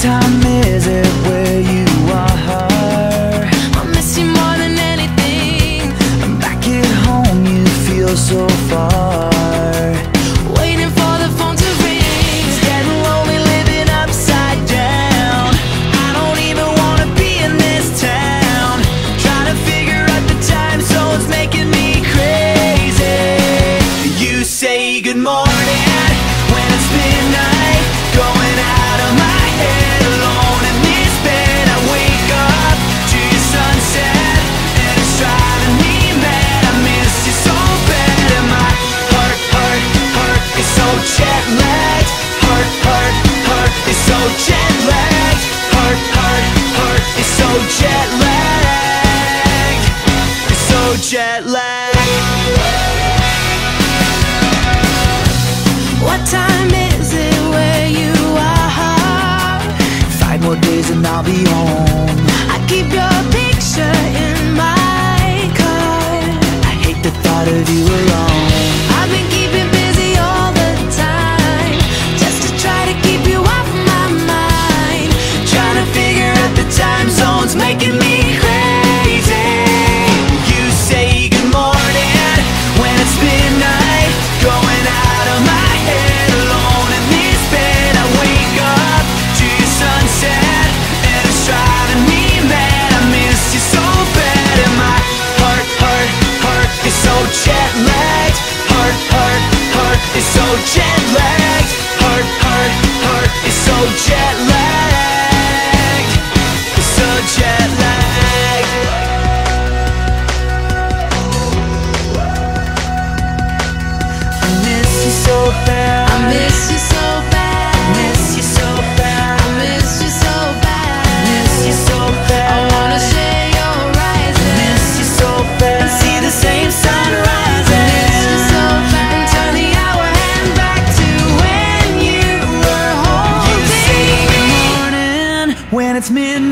time is it where you are? I miss you more than anything. I'm Back at home you feel so far Waiting for the phone to ring. It's getting lonely living upside down I don't even wanna be in this town Trying to figure out the time making me crazy You say good morning jet lagged Heart, heart, heart is so jet lagged It's so jet lagged What time so bad I miss you so bad. miss you so bad I miss you so bad. miss you so bad I wanna share your rising. miss you so bad see the same sun rising Miss you so bad. And turn the hour hand back to when you were You say holding morning when it's midnight